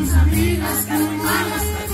tus amigas, calmadas,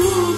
fool.